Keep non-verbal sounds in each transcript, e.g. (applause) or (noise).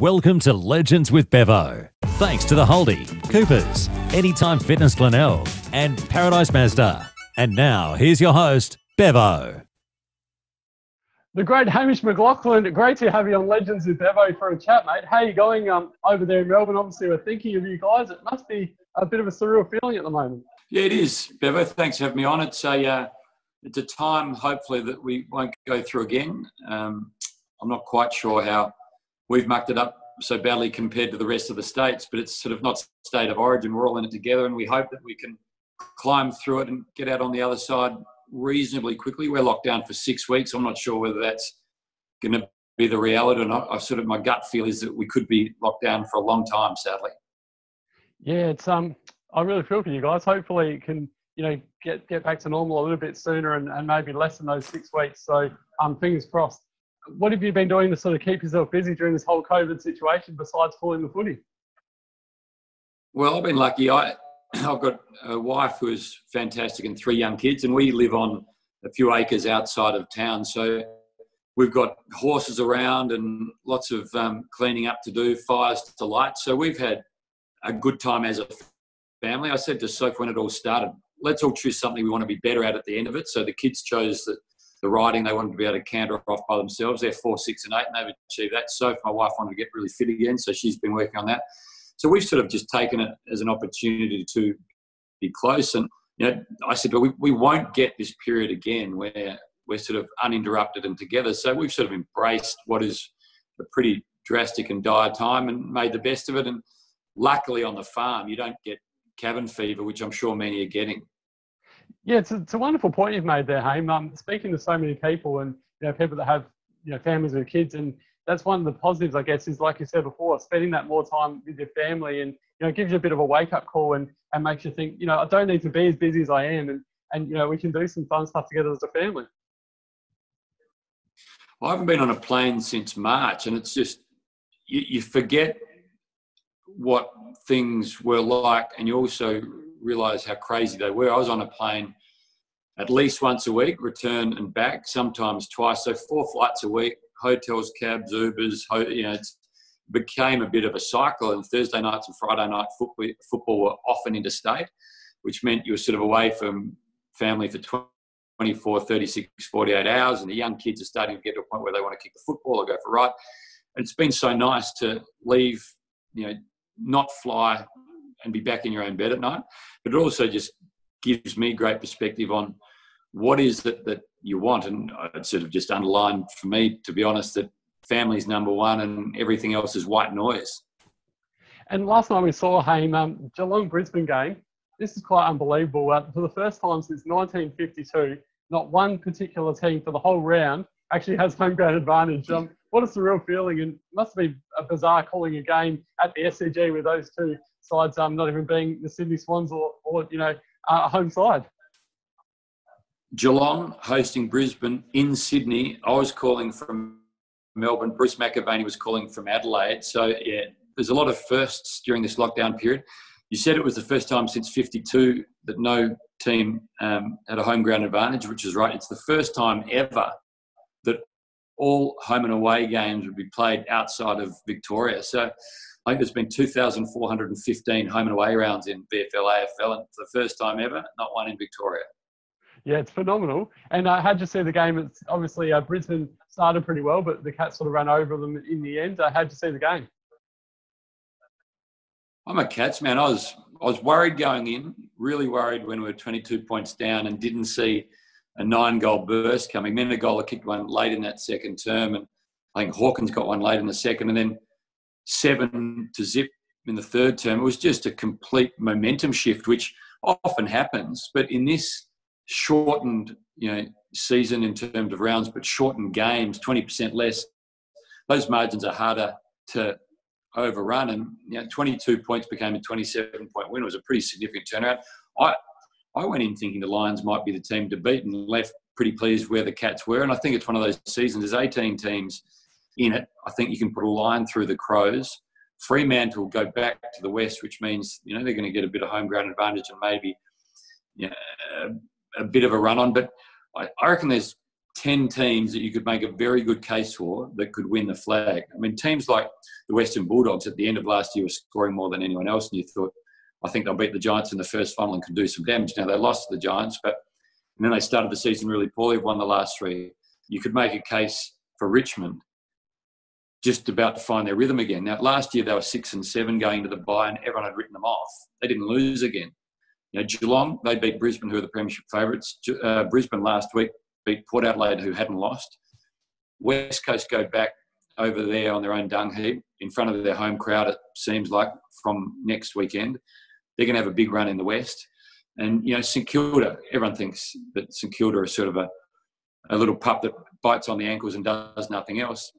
Welcome to Legends with Bevo. Thanks to the Holdy, Coopers, Anytime Fitness Glenelg, and Paradise Mazda. And now, here's your host, Bevo. The great Hamish McLachlan, great to have you on Legends with Bevo for a chat, mate. How are you going um, over there in Melbourne? Obviously, we're thinking of you guys. It must be a bit of a surreal feeling at the moment. Yeah, it is, Bevo. Thanks for having me on. It's a, uh, it's a time, hopefully, that we won't go through again. Um, I'm not quite sure how we've mucked it up so badly compared to the rest of the states, but it's sort of not state of origin. We're all in it together, and we hope that we can climb through it and get out on the other side reasonably quickly. We're locked down for six weeks. I'm not sure whether that's going to be the reality or not. I sort of my gut feel is that we could be locked down for a long time, sadly. Yeah, it's um, I really feel for you guys. Hopefully, it can you know get get back to normal a little bit sooner and, and maybe less than those six weeks. So um, fingers crossed what have you been doing to sort of keep yourself busy during this whole COVID situation besides pulling the footy? Well, I've been lucky. I, (clears throat) I've got a wife who's fantastic and three young kids, and we live on a few acres outside of town. So we've got horses around and lots of um, cleaning up to do, fires to light. So we've had a good time as a family. I said to Soph when it all started, let's all choose something we want to be better at at the end of it. So the kids chose that the riding, they wanted to be able to canter off by themselves. They're four, six, and eight, and they've achieved that. So my wife wanted to get really fit again, so she's been working on that. So we've sort of just taken it as an opportunity to be close. And you know, I said, well, we, we won't get this period again where we're sort of uninterrupted and together. So we've sort of embraced what is a pretty drastic and dire time and made the best of it. And luckily on the farm, you don't get cabin fever, which I'm sure many are getting. Yeah, it's a, it's a wonderful point you've made there, Hame. Um, speaking to so many people and you know people that have you know families with kids, and that's one of the positives, I guess, is like you said before, spending that more time with your family, and you know gives you a bit of a wake up call and and makes you think, you know, I don't need to be as busy as I am, and and you know we can do some fun stuff together as a family. I haven't been on a plane since March, and it's just you, you forget what things were like, and you also realise how crazy they were. I was on a plane at least once a week, return and back, sometimes twice. So four flights a week, hotels, cabs, Ubers. You know, it became a bit of a cycle. And Thursday nights and Friday night football, football were often interstate, which meant you were sort of away from family for 24, 36, 48 hours. And the young kids are starting to get to a point where they want to kick the football or go for a ride. And it's been so nice to leave, you know, not fly and be back in your own bed at night. But it also just gives me great perspective on what is it that you want. And it's sort of just underlined for me, to be honest, that family's number one and everything else is white noise. And last night we saw Hame, um, Geelong Brisbane game. This is quite unbelievable. Uh, for the first time since 1952, not one particular team for the whole round actually has home ground advantage. Um, what the real feeling, and must be a bizarre calling a game at the SCG with those two sides um, not even being the Sydney Swans or, or you know, uh, home side. Geelong hosting Brisbane in Sydney. I was calling from Melbourne. Bruce McAvaney was calling from Adelaide. So, yeah, there's a lot of firsts during this lockdown period. You said it was the first time since 52 that no team um, had a home ground advantage, which is right. It's the first time ever all home and away games would be played outside of Victoria. So I think there's been 2,415 home and away rounds in VFL, AFL, and for the first time ever, not one in Victoria. Yeah, it's phenomenal. And uh, how'd you see the game? It's obviously uh, Brisbane started pretty well, but the Cats sort of ran over them in the end. Uh, how'd you see the game? I'm a Cats man. I was I was worried going in, really worried when we were 22 points down and didn't see a nine goal burst coming. Menegola kicked one late in that second term, and I think Hawkins got one late in the second, and then seven to zip in the third term. It was just a complete momentum shift, which often happens. But in this shortened, you know, season in terms of rounds, but shortened games, 20% less, those margins are harder to overrun. And you know, 22 points became a 27 point win. It was a pretty significant turnaround. I, I went in thinking the Lions might be the team to beat and left pretty pleased where the Cats were. And I think it's one of those seasons, there's 18 teams in it. I think you can put a line through the Crows. Fremantle go back to the west, which means you know they're going to get a bit of home ground advantage and maybe you know, a, bit of a run on. But I reckon there's 10 teams that you could make a very good case for that could win the flag. I mean, teams like the Western Bulldogs at the end of last year were scoring more than anyone else, and you thought, I think they'll beat the Giants in the first final and can do some damage. Now, they lost to the Giants, but and then they started the season really poorly, won the last three. You could make a case for Richmond just about to find their rhythm again. Now, last year they were six and seven going to the bye, and everyone had written them off. They didn't lose again. You know, Geelong, they beat Brisbane, who are the premiership favourites. Uh, Brisbane last week beat Port Adelaide, who hadn't lost. West Coast go back over there on their own dung heap in front of their home crowd, it seems like, from next weekend. They're going to have a big run in the West. And, you know, St Kilda, everyone thinks that St Kilda is sort of a, a little pup that bites on the ankles and does nothing else.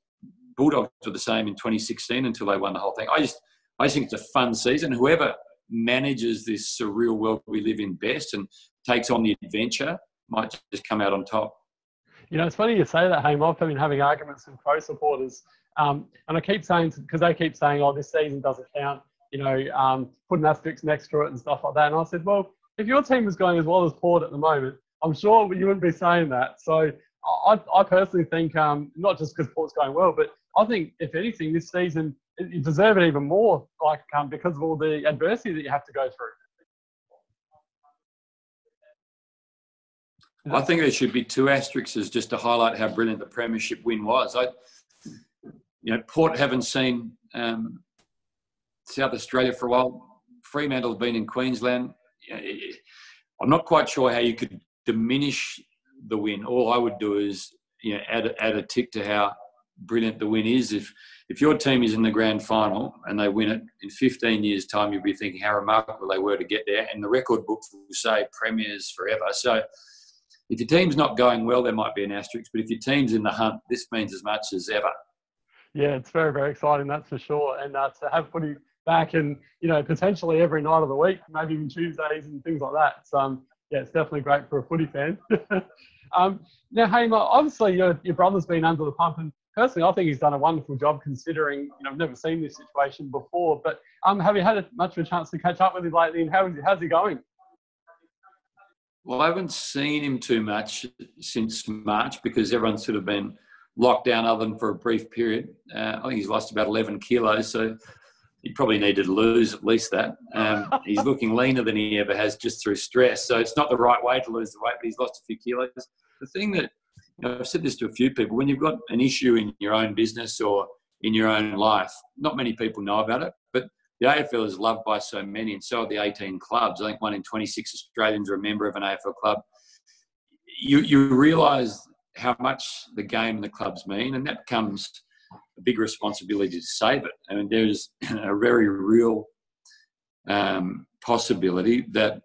Bulldogs were the same in 2016 until they won the whole thing. I just, I just think it's a fun season. Whoever manages this surreal world we live in best and takes on the adventure might just come out on top. You know, it's funny you say that, Hame. I've been having arguments with pro supporters, um, and I keep saying because they keep saying, "Oh, this season doesn't count." You know, um, putting asterisks next to it and stuff like that. And I said, "Well, if your team is going as well as Port at the moment, I'm sure you wouldn't be saying that." So I, I personally think, um, not just because Port's going well, but I think if anything, this season you deserve it even more, like um, because of all the adversity that you have to go through. I think there should be two asterisks just to highlight how brilliant the premiership win was. I, you know, Port haven't seen um, South Australia for a while. Fremantle have been in Queensland. I'm not quite sure how you could diminish the win. All I would do is you know add add a tick to how brilliant the win is. If if your team is in the grand final and they win it in 15 years' time, you'll be thinking how remarkable they were to get there, and the record books will say premiers forever. So if your team's not going well, there might be an asterisk. But if your team's in the hunt, this means as much as ever. Yeah, it's very, very exciting, that's for sure. And uh, to have footy back and, you know, potentially every night of the week, maybe even Tuesdays and things like that. So, um, yeah, it's definitely great for a footy fan. (laughs) um, now, hey, obviously your, your brother's been under the pump and personally, I think he's done a wonderful job considering, you know, I've never seen this situation before. But um, have you had much of a chance to catch up with him lately and how is, how's he going? Well, I haven't seen him too much since March because everyone's sort of been locked down other than for a brief period. Uh, I think he's lost about 11 kilos, so he probably needed to lose at least that. Um, (laughs) he's looking leaner than he ever has just through stress. So it's not the right way to lose the weight, but he's lost a few kilos. The thing that, you know, I've said this to a few people, when you've got an issue in your own business or in your own life, not many people know about it, but the AFL is loved by so many, and so are the 18 clubs. I think one in 26 Australians are a member of an AFL club. You, you realise how much the game and the clubs mean, and that becomes a big responsibility to save it. I mean, there's (clears throat) a very real um, possibility that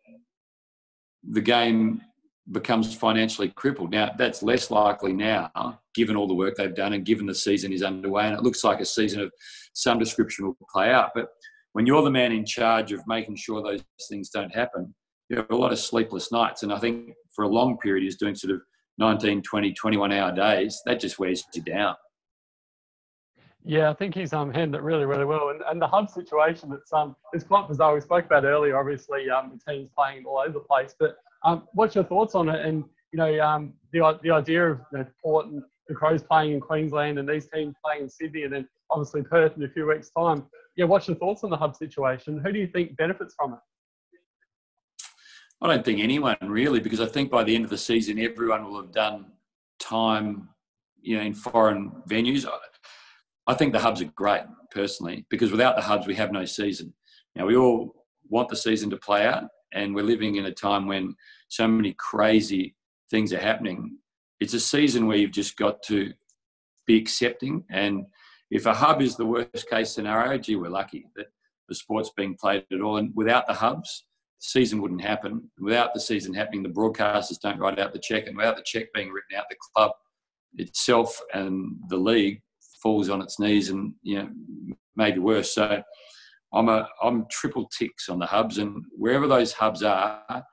the game becomes financially crippled. Now, that's less likely now, given all the work they've done and given the season is underway, and it looks like a season of some description will play out. But when you're the man in charge of making sure those things don't happen, you have a lot of sleepless nights. And I think for a long period, he's doing sort of 19, 20, 21 hour days. That just wears you down. Yeah, I think he's um, handled it really, really well. And, and the hub situation, it's, um, it's quite bizarre. We spoke about earlier, obviously, um, the teams playing all over the place. But um, what's your thoughts on it? And, you know, um, the, the idea of you know, Port and the Crows playing in Queensland and these teams playing in Sydney and then obviously Perth in a few weeks' time yeah, what's your thoughts on the hub situation? Who do you think benefits from it? I don't think anyone really, because I think by the end of the season, everyone will have done time, you know, in foreign venues. I think the hubs are great personally, because without the hubs, we have no season. Now we all want the season to play out, and we're living in a time when so many crazy things are happening. It's a season where you've just got to be accepting and if a hub is the worst case scenario, gee, we're lucky that the sport's being played at all. And without the hubs, the season wouldn't happen. Without the season happening, the broadcasters don't write out the check, and without the check being written out, the club itself and the league falls on its knees, and you know maybe worse. So I'm a I'm triple ticks on the hubs, and wherever those hubs are,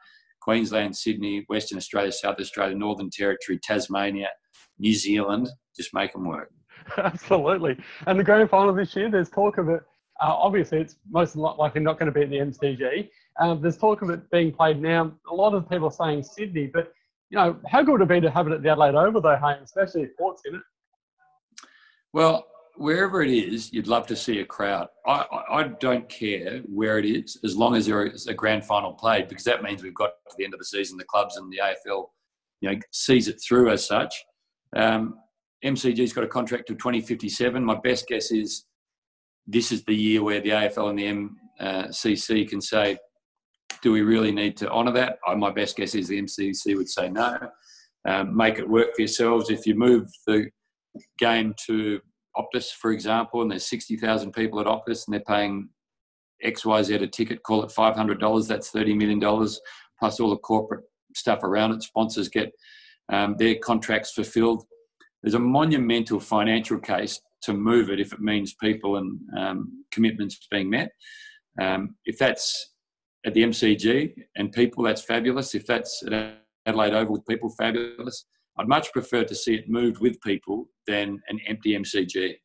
Queensland, Sydney, Western Australia, South Australia, Northern Territory, Tasmania, New Zealand, just make them work. (laughs) Absolutely. And the grand final this year, there's talk of it. Uh, obviously, it's most likely not going to be at the MCG. Um, there's talk of it being played now. A lot of people are saying Sydney, but you know, how good would it be to have it at the Adelaide Oval though, Hayne, especially if Port's in it? Well, wherever it is, you'd love to see a crowd. I, I, I, don't care where it is, as long as there is a grand final played, because that means we've got to the end of the season, the clubs and the AFL, you know, sees it through as such. Um, MCG's got a contract to 2057. My best guess is this is the year where the AFL and the MCC can say, do we really need to honour that? My best guess is the MCC would say no. Um, make it work for yourselves. If you move the game to Optus, for example, and there's 60,000 people at Optus and they're paying XYZ a ticket, call it $500, that's $30 million, plus all the corporate stuff around it. Sponsors get um, their contracts fulfilled. There's a monumental financial case to move it if it means people and um, commitments being met. Um, if that's at the MCG and people, that's fabulous. If that's at Adelaide Oval with people, fabulous. I'd much prefer to see it moved with people than an empty MCG.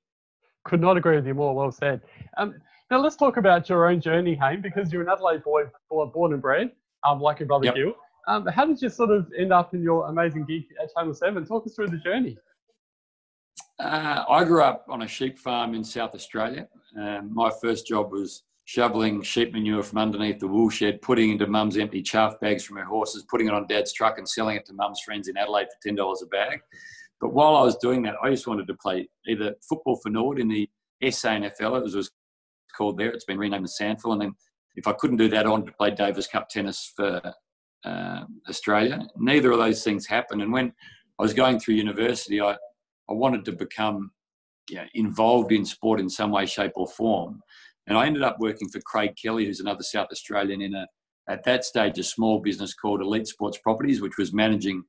Could not agree with you more. Well said. Um, now let's talk about your own journey, Hayne, because you're an Adelaide boy, born and bred, um, like your brother yep. Gil. Um, how did you sort of end up in your amazing gig at Channel 7? Talk us through the journey. Uh, I grew up on a sheep farm in South Australia. Um, my first job was shoveling sheep manure from underneath the wool shed, putting into mum's empty chaff bags from her horses, putting it on dad's truck and selling it to mum's friends in Adelaide for $10 a bag. But while I was doing that, I just wanted to play either football for Nord in the SANFL, as it was called there. It's been renamed the SANFL. And then if I couldn't do that, I wanted to play Davis Cup tennis for uh, Australia. Neither of those things happened. And when I was going through university, I, I wanted to become you know, involved in sport in some way, shape, or form. And I ended up working for Craig Kelly, who's another South Australian in a, at that stage, a small business called Elite Sports Properties, which was managing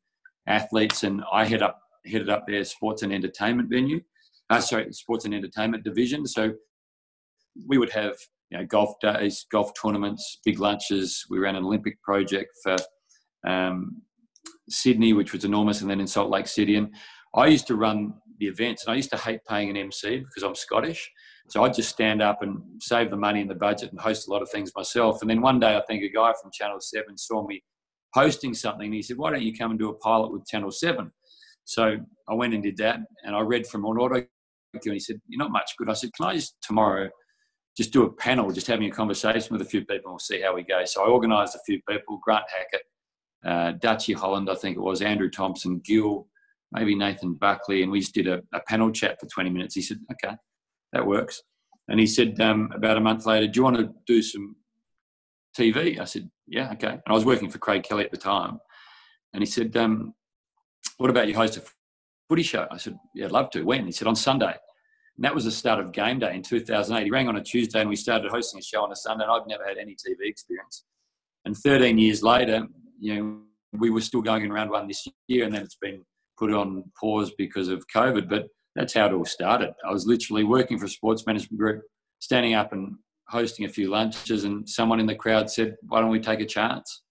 athletes. And I head up, headed up their sports and entertainment venue, uh, sorry, sports and entertainment division. So we would have you know, golf days, golf tournaments, big lunches. We ran an Olympic project for um, Sydney, which was enormous, and then in Salt Lake City. And I used to run the events, and I used to hate paying an MC because I'm Scottish. So I'd just stand up and save the money in the budget and host a lot of things myself. And then one day, I think a guy from Channel 7 saw me hosting something and he said, Why don't you come and do a pilot with Channel 7? So I went and did that. And I read from an auto and he said, You're not much good. I said, Can I just tomorrow just do a panel, just having a conversation with a few people and we'll see how we go. So I organised a few people Grant Hackett, uh, Dutchy Holland, I think it was, Andrew Thompson, Gill, maybe Nathan Buckley. And we just did a, a panel chat for 20 minutes. He said, Okay that works. And he said um, about a month later, do you want to do some TV? I said, yeah, okay. And I was working for Craig Kelly at the time. And he said, um, what about you host a footy show? I said, yeah, I'd love to. When? He said, on Sunday. And that was the start of game day in 2008. He rang on a Tuesday and we started hosting a show on a Sunday. And I've never had any TV experience. And 13 years later, you know, we were still going in round one this year and then it's been put on pause because of COVID. But that's how it all started. I was literally working for a sports management group, standing up and hosting a few lunches, and someone in the crowd said, "Why don't we take a chance?"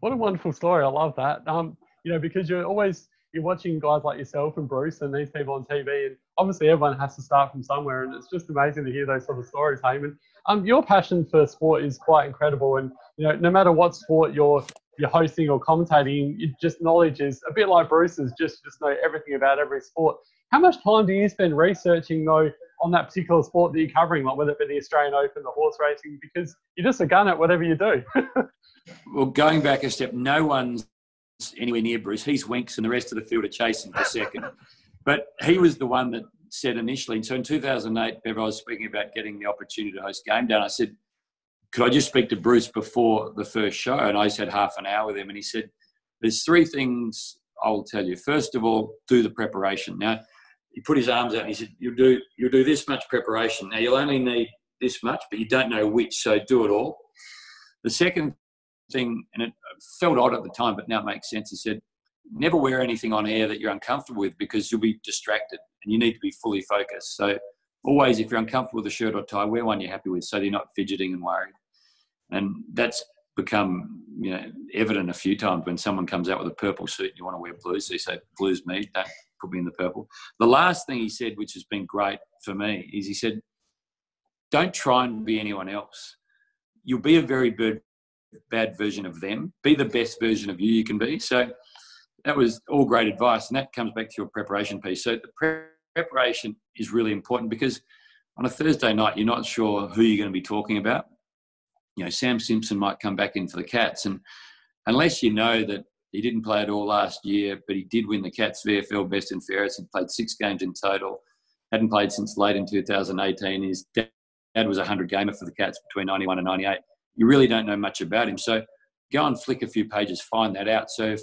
What a wonderful story! I love that. Um, you know, because you're always you're watching guys like yourself and Bruce and these people on TV, and obviously everyone has to start from somewhere, and it's just amazing to hear those sort of stories, Heyman. Um, your passion for sport is quite incredible, and you know, no matter what sport you're you're hosting or commentating, you just knowledge is a bit like Bruce's, just just know everything about every sport. How much time do you spend researching though on that particular sport that you're covering, like whether it be the Australian Open, the horse racing, because you're just a gun at whatever you do. (laughs) well, going back a step, no one's anywhere near Bruce. He's Winx, and the rest of the field are chasing for second. (laughs) but he was the one that said initially. And so in 2008, Bev, I was speaking about getting the opportunity to host Game Day. And I said, could I just speak to Bruce before the first show? And I just had half an hour with him. And he said, there's three things I'll tell you. First of all, do the preparation. Now, he put his arms out and he said, "You'll do you'll do this much preparation. Now you'll only need this much, but you don't know which, so do it all." The second thing, and it felt odd at the time, but now it makes sense. He said, "Never wear anything on air that you're uncomfortable with because you'll be distracted, and you need to be fully focused. So always, if you're uncomfortable with a shirt or tie, wear one you're happy with, so you're not fidgeting and worried." And that's become you know evident a few times when someone comes out with a purple suit and you want to wear blue. So you say, "Blue's me." Don't put me in the purple. The last thing he said, which has been great for me, is he said, don't try and be anyone else. You'll be a very bad, bad version of them. Be the best version of you you can be. So that was all great advice, and that comes back to your preparation piece. So the pre- preparation is really important because on a Thursday night, you're not sure who you're going to be talking about. You know, Sam Simpson might come back in for the Cats, and unless you know that he didn't play at all last year, but he did win the Cats VFL Best and Fairest and played six games in total. Hadn't played since late in 2018. His dad was a 100 gamer for the Cats between 91 and 98. You really don't know much about him. So go and flick a few pages, find that out. So if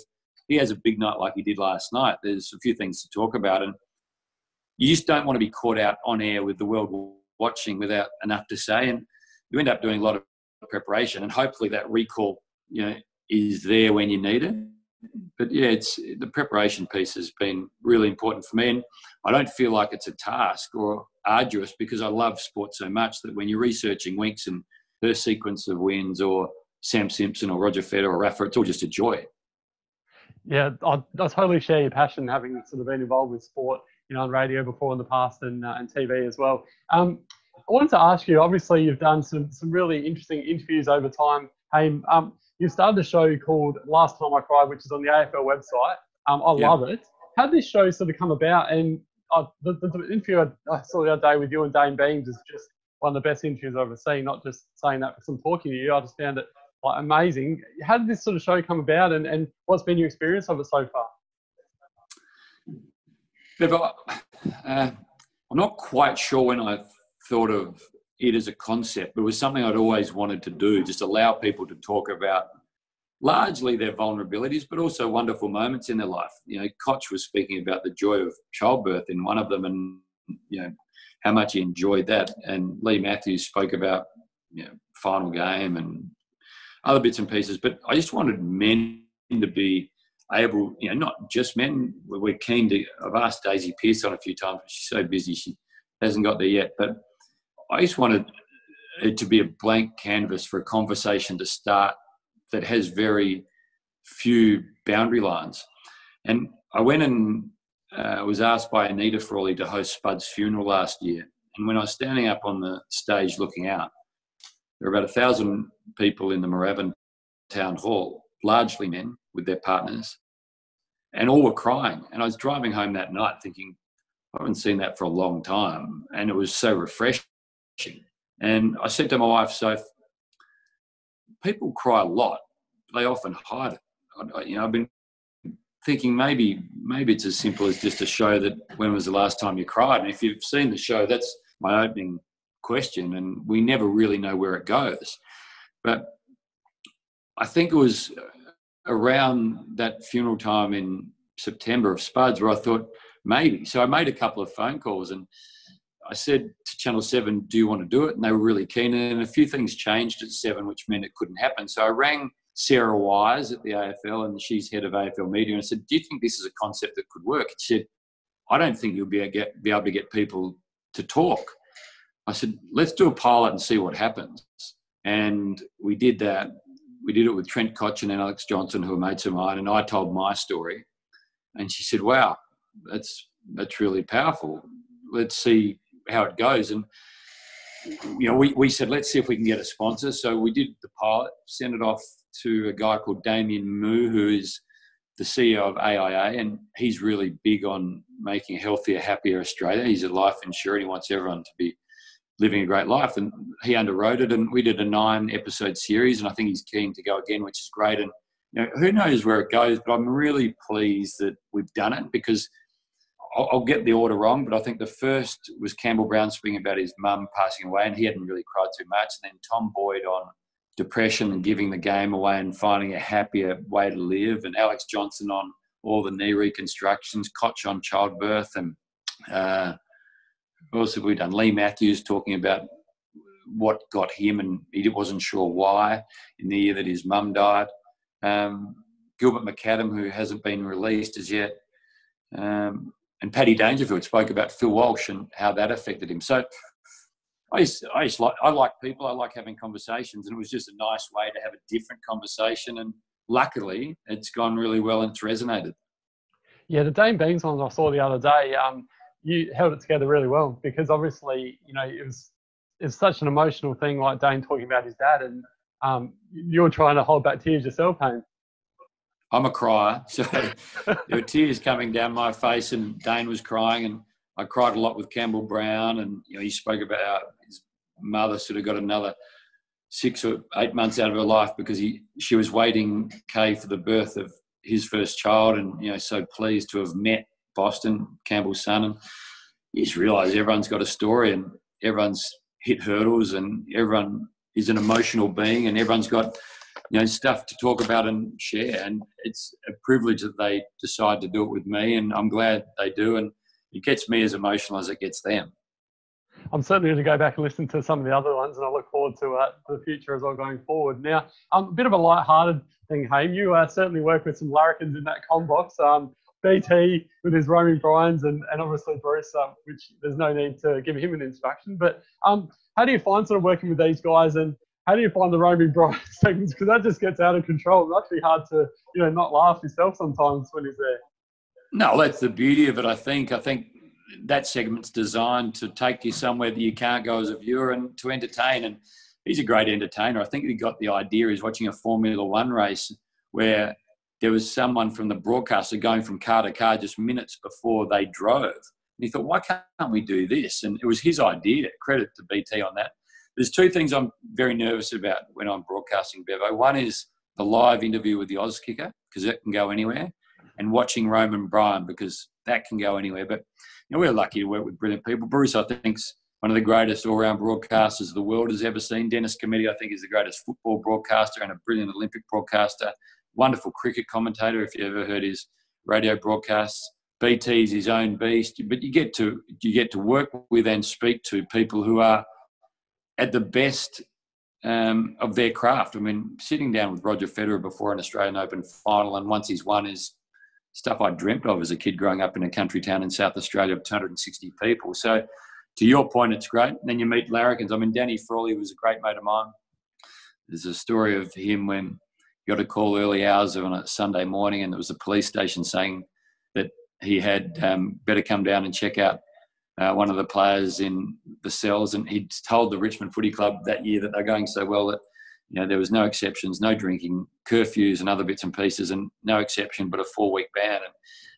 he has a big night like he did last night, there's a few things to talk about. And you just don't want to be caught out on air with the world watching without enough to say. And you end up doing a lot of preparation. And hopefully that recall, you know, is there when you need it. But yeah, it's the preparation piece has been really important for me. And I don't feel like it's a task or arduous because I love sport so much that when you're researching Winx and her sequence of wins or Sam Simpson or Roger Federer or Rafa, it's all just a joy. Yeah, I, I totally share your passion, having sort of been involved with sport, you know, on radio before in the past and, uh, and TV as well. Um, I wanted to ask you. Obviously, you've done some some really interesting interviews over time. Hey, um, you started a show called Last Time I Cried, which is on the AFL website. Um, I love it. How did this show sort of come about? And uh, the, the, the, interview I, saw the other day with you and Dayne Beams is just one of the best interviews I've ever seen. Not just saying that because I'm talking to you. I just found it like amazing. How did this sort of show come about, and, and what's been your experience of it so far? Uh, I'm not quite sure when I thought of it as a concept, but it was something I'd always wanted to do, just allow people to talk about largely their vulnerabilities, but also wonderful moments in their life. You know, Cotch was speaking about the joy of childbirth in one of them and, you know, how much he enjoyed that. And Leigh Matthews spoke about, you know, final game and other bits and pieces. But I just wanted men to be able, you know, not just men. We're keen to. I've asked Daisy Pearce on a few times, but she's so busy she hasn't got there yet. But I just wanted it to be a blank canvas for a conversation to start that has very few boundary lines. And I went and uh, was asked by Anita Frawley to host Spud's funeral last year. And when I was standing up on the stage looking out, there were about a thousand people in the Moorabbin town hall, largely men with their partners, and all were crying. And I was driving home that night thinking, I haven't seen that for a long time. And it was so refreshing. And I said to my wife, so people cry a lot. They often hide it. You know, I've been thinking maybe maybe it's as simple as just to show that when was the last time you cried. And if you've seen the show, that's my opening question, and we never really know where it goes. But I think it was around that funeral time in September of Spuds where I thought maybe. So I made a couple of phone calls and I said to Channel 7, Do you want to do it? And they were really keen. And then a few things changed at 7, which meant it couldn't happen. So I rang Sarah Wise at the AFL, and she's head of AFL media. And I said, Do you think this is a concept that could work? She said, I don't think you'll be able, to get people to talk. I said, Let's do a pilot and see what happens. And we did that. We did it with Trent Cotchin and Alex Johnson, who are mates of mine. And I told my story. And she said, Wow, that's, that's really powerful. Let's see how it goes. And you know, we, we said let's see if we can get a sponsor. So we did the pilot, sent it off to a guy called Damien Mu, who is the CEO of AIA, and he's really big on making a healthier, happier Australia. He's a life insurer. He wants everyone to be living a great life, and he underwrote it. And we did a nine-episode series, and I think he's keen to go again, which is great. And you know, who knows where it goes? But I'm really pleased that we've done it because I'll, I'll, get the order wrong, but I think the first was Campbell Brown speaking about his mum passing away, and he hadn't really cried too much. And then Tom Boyd on depression and giving the game away and finding a happier way to live, and Alex Johnson on all the knee reconstructions, Cotch on childbirth, and uh, what else have we done? Leigh Matthews talking about what got him, and he wasn't sure why in the year that his mum died. Um, Gilbert McAdam, who hasn't been released as yet. Um, and Paddy Dangerfield spoke about Phil Walsh and how that affected him. So I just, I like I like people. I like having conversations, and it was just a nice way to have a different conversation. And luckily, it's gone really well and it's resonated. Yeah, the Dayne Beams ones I saw the other day, um, you held it together really well because obviously, you know, it was it's such an emotional thing, like Dayne talking about his dad, and um, you're trying to hold back tears yourself, Hayne. I'm a crier, (laughs) so there were tears coming down my face, and Dayne was crying, and I cried a lot with Campbell Brown, and you know he spoke about his mother sort of got another six or eight months out of her life because he she was waiting Kay for the birth of his first child, and you know so pleased to have met Boston Campbell's son, and you just realise everyone's got a story, and everyone's hit hurdles, and everyone is an emotional being, and everyone's got you know stuff to talk about and share, and it's a privilege that they decide to do it with me, and I'm glad they do, and it gets me as emotional as it gets them. I'm certainly going to go back and listen to some of the other ones, and I look forward to uh, the future as well going forward. Now, um, a bit of a light-hearted thing, Hame. You uh, certainly work with some larrikins in that com box. Um, BT with his roaming Brians and, and obviously Bruce, uh, which there's no need to give him an introduction. But um, how do you find sort of working with these guys and how do you find the roaming Bryans (laughs) segments? Because that just gets out of control. It's actually hard to, you know, not laugh yourself sometimes when he's there. No, that's the beauty of it. I think. I think that segment's designed to take you somewhere that you can't go as a viewer and to entertain. And he's a great entertainer. I think he got the idea. He's watching a Formula One race where there was someone from the broadcaster going from car to car just minutes before they drove. And he thought, why can't we do this? And it was his idea. Credit to BT on that. There's two things I'm very nervous about when I'm broadcasting Bevo. One is the live interview with the Auskicker because it can go anywhere, and watching Roaming Brian because that can go anywhere. But you know, we're lucky to work with brilliant people. Bruce, I think's one of the greatest all-round broadcasters the world has ever seen. Dennis Cometti, I think, is the greatest football broadcaster and a brilliant Olympic broadcaster. Wonderful cricket commentator, if you ever heard his radio broadcasts. BT's his own beast, but you get to you get to work with and speak to people who are at the best um, of their craft. I mean, sitting down with Roger Federer before an Australian Open final, and once he's won, is stuff I dreamt of as a kid growing up in a country town in South Australia of 260 people. So, to your point, it's great. And then you meet larrikins. I mean, Danny Frawley was a great mate of mine. There's a story of him when he got a call early hours on a Sunday morning, and there was a police station saying that he had um, better come down and check out uh, one of the players in the cells, and he'd told the Richmond Footy Club that year that they're going so well that you know there was no exceptions, no drinking, curfews, and other bits and pieces, and no exception but a four-week ban. And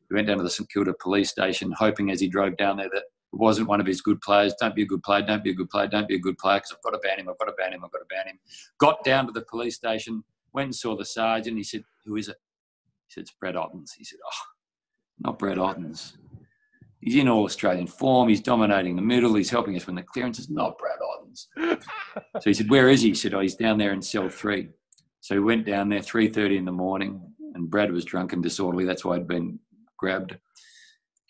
he went down to the St Kilda police station, hoping as he drove down there that it wasn't one of his good players. Don't be a good player. Don't be a good player. Don't be a good player because I've got to ban him. I've got to ban him. I've got to ban him. Got down to the police station, went and saw the sergeant. He said, "Who is it?" He said, "It's Brad Ottens." He said, "Oh, not Brad Ottens." He's in all Australian form. He's dominating the middle. He's helping us win the clearances. Not Brad Ottens. (laughs) so he said, "Where is he?" He said, "Oh, he's down there in cell three. So he went down there, three thirty in the morning, and Brad was drunk and disorderly. That's why he'd been grabbed. And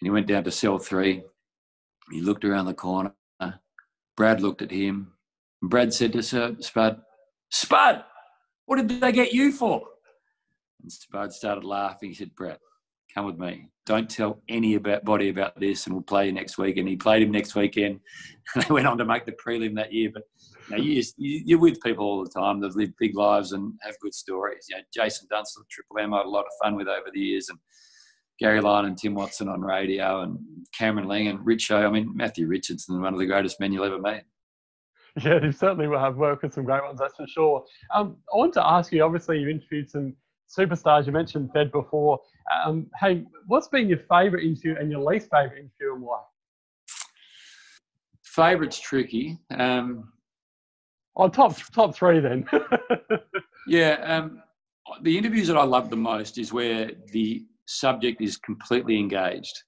he went down to cell three. He looked around the corner. Brad looked at him. Brad said to Sir Spud, "Spud, what did they get you for?" And Spud started laughing. He said, "Brad, come with me. Don't tell anybody about body about this, and we'll play you next week. And he played him next weekend. And (laughs) they went on to make the prelim that year. But know, you you're with people all the time that live big lives and have good stories. You know, Jason Dunstall, Triple M, I had a lot of fun with over the years, and Gary Lyon and Tim Watson on radio, and Cameron Ling and Richo. I mean, Matthew Richardson, one of the greatest men you'll ever meet. Yeah, you certainly will have worked with some great ones, that's for sure. Um, I want to ask you. Obviously, you've interviewed some superstars. You mentioned Fed before. Um, hey, what's been your favourite interview and your least favourite interview and why? Favourite's tricky. Um, oh, top top three then. (laughs) yeah, um, the interviews that I love the most is where the subject is completely engaged.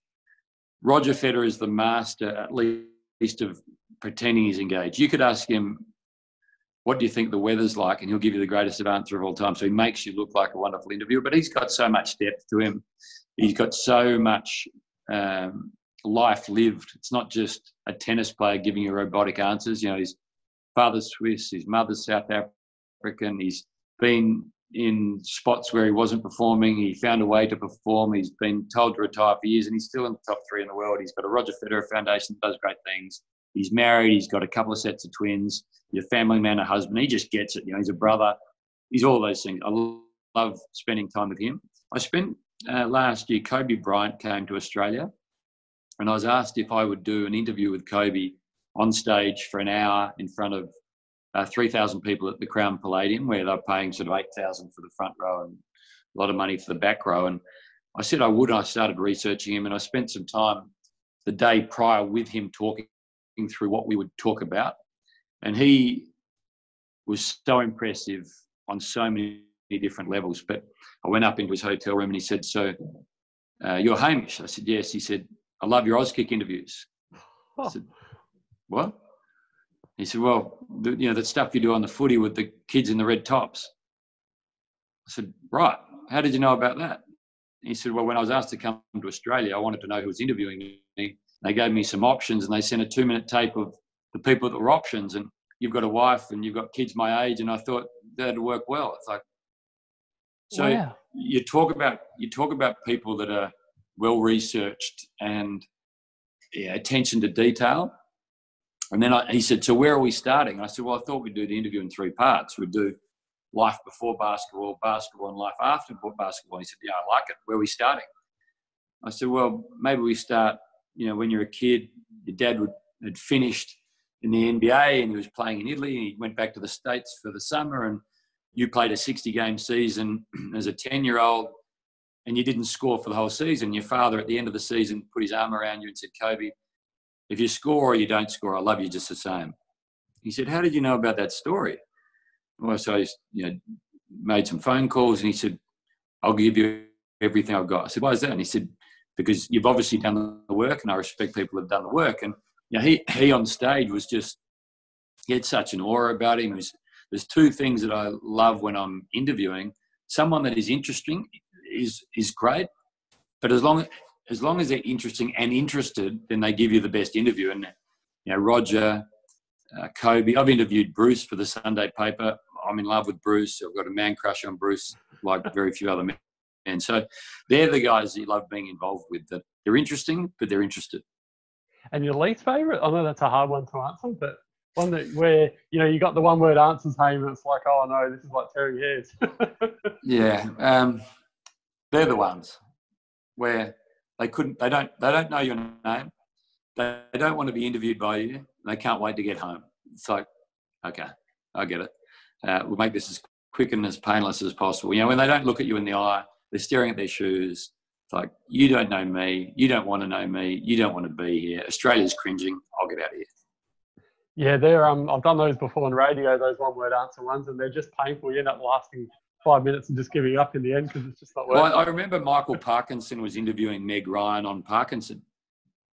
Roger Federer is the master, at least, of pretending he's engaged. You could ask him what do you think the weather's like? And he'll give you the greatest answer of all time. So he makes you look like a wonderful interviewer, but he's got so much depth to him. He's got so much um, life lived. It's not just a tennis player giving you robotic answers. You know, his father's Swiss, his mother's South African. He's been in spots where he wasn't performing. He found a way to perform. He's been told to retire for years, and he's still in the top three in the world. He's got a Roger Federer Foundation that does great things. He's married. He's got a couple of sets of twins. He's a family man, a husband. He just gets it. You know, he's a brother. He's all those things. I love spending time with him. I spent uh, last year. Kobe Bryant came to Australia, and I was asked if I would do an interview with Kobe on stage for an hour in front of uh, 3,000 people at the Crown Palladium, where they're paying sort of 8,000 for the front row and a lot of money for the back row. And I said I would. I started researching him, and I spent some time the day prior with him talking through what we would talk about. And he was so impressive on so many different levels. But I went up into his hotel room and he said, "So, uh, you're Hamish?" I said, "Yes." He said, "I love your Auskick interviews." I said, "What?" He said, "Well, the, you know that stuff you do on the footy with the kids in the red tops." I said, "Right. How did you know about that?" He said, "Well, when I was asked to come to Australia, I wanted to know who was interviewing me. They gave me some options, and they sent a two-minute tape of the people that were options. And you've got a wife and you've got kids my age, and I thought that'd work well. It's like, so wow. you talk about you talk about people that are well researched and yeah, attention to detail. And then I, he said, "So where are we starting?" And I said, "Well, I thought we'd do the interview in three parts. We'd do life before basketball, basketball, and life after basketball." And he said, "Yeah, I like it. Where are we starting?" I said, "Well, maybe we start. You know, when you're a kid, your dad would had finished in the NBA and he was playing in Italy. And he went back to the States for the summer and you played a 60 game season (clears throat) as a 10 year old and you didn't score for the whole season. Your father at the end of the season put his arm around you and said, Kobe, if you score or you don't score, I love you just the same. He said, How did you know about that story? Well, so I you know, made some phone calls and he said, I'll give you everything I've got. I said, Why is that? And he said, Because you've obviously done the work and I respect people who've done the work. And you know, he, he on stage was just, he had such an aura about him. Was, there's two things that I love when I'm interviewing. Someone that is interesting is, is great, but as long, as long as they're interesting and interested, then they give you the best interview. And, you know, Roger, uh, Kobe, I've interviewed Bruce for the Sunday paper. I'm in love with Bruce. I've got a man crush on Bruce, like very few other men. And so they're the guys that you love being involved with, that they're interesting, but they're interested. And your least favorite? I know that's a hard one to answer, but one that where you know you got the one word answers home and it's like, oh no, this is like tearing hairs. (laughs) yeah, um, they're the ones where they couldn't, they don't, they don't know your name. They, they don't want to be interviewed by you. They can't wait to get home. It's like, okay, I get it. Uh, we'll make this as quick and as painless as possible. You know, when they don't look at you in the eye, they're staring at their shoes. It's like, you don't know me. You don't want to know me. You don't want to be here. Australia's cringing. I'll get out of here. Yeah, they're um, I've done those before on radio, those one word answer ones, and they're just painful. You end up lasting five minutes and just giving up in the end because it's just not working. Well, I remember Michael Parkinson was interviewing Meg Ryan on Parkinson.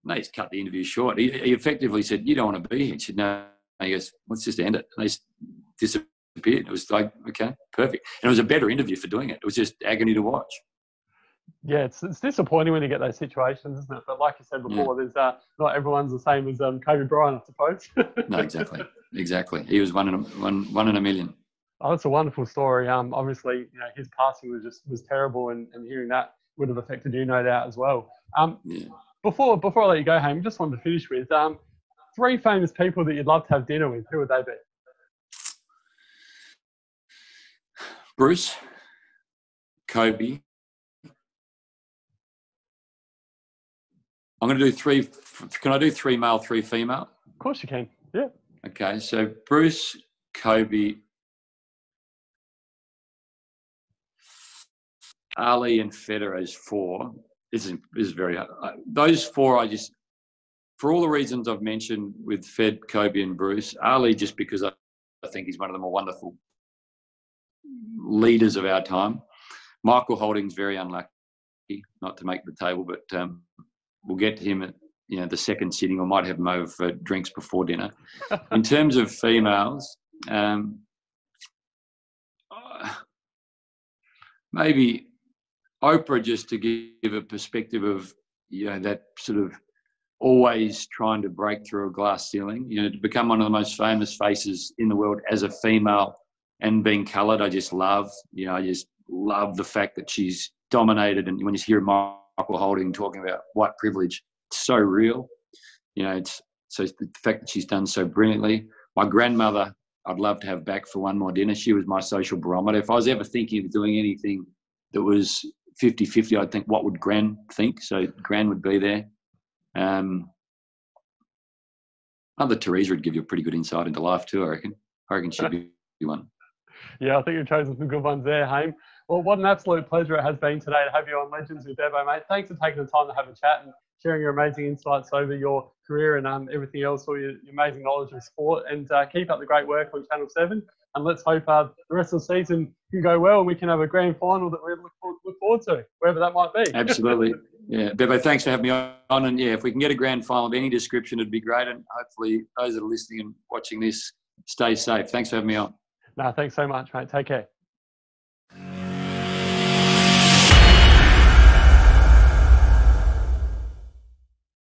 No, he's cut the interview short. He, he, effectively said, "You don't want to be here." She said, "No." He goes, "Let's just end it." And they disappeared. It was like, okay, perfect. And it was a better interview for doing it. It was just agony to watch yeah, it's, it's disappointing when you get those situations, isn't it? But like you said before, yeah. there's uh, not everyone's the same as um, Kobe Bryant, I suppose. (laughs) no, exactly, exactly. He was one in a one one in a million. Oh, that's a wonderful story. Um, obviously, you know, his passing was just was terrible, and, and hearing that would have affected you, no doubt, as well. Um, yeah. Before before I let you go, home, just wanted to finish with um, three famous people that you'd love to have dinner with. Who would they be? Bruce, Kobe, I'm going to do three. Can I do three male, three female? Of course you can. Yeah. Okay. So Bruce, Kobe, Ali, and Federer is four. This is, this is very hard. Those four, I just, for all the reasons I've mentioned with Fed, Kobe, and Bruce, Ali, just because I, I think he's one of the more wonderful leaders of our time. Michael Holding's very unlucky, not to make the table, but um, we'll get to him at you know the second sitting, or might have him over for drinks before dinner. (laughs) In terms of females, um, maybe Oprah, just to give a perspective of you know that sort of always trying to break through a glass ceiling. You know, to become one of the most famous faces in the world as a female and being coloured, I just love. You know, I just love the fact that she's dominated. And when you hear Michael Holding talking about white privilege. It's so real. You know, it's so the fact that she's done so brilliantly. My grandmother, I'd love to have back for one more dinner. She was my social barometer. If I was ever thinking of doing anything that was 50 50, I'd think, what would Gran think? So Gran would be there. Um, Mother Teresa would give you a pretty good insight into life too, I reckon. I reckon she'd be one. Yeah, I think you've chosen some good ones there, Hame. Well, what an absolute pleasure it has been today to have you on Legends with Bevo, mate. Thanks for taking the time to have a chat and sharing your amazing insights over your career and um, everything else, all your, your, amazing knowledge of sport. And uh, keep up the great work on Channel 7. And let's hope uh, the rest of the season can go well and we can have a grand final that we look forward, look forward to, wherever that might be. Absolutely. (laughs) Yeah, Bevo, thanks for having me on. And yeah, if we can get a grand final of any description, it'd be great. And hopefully, those that are listening and watching this stay safe. Thanks for having me on. No, thanks so much, mate. Take care.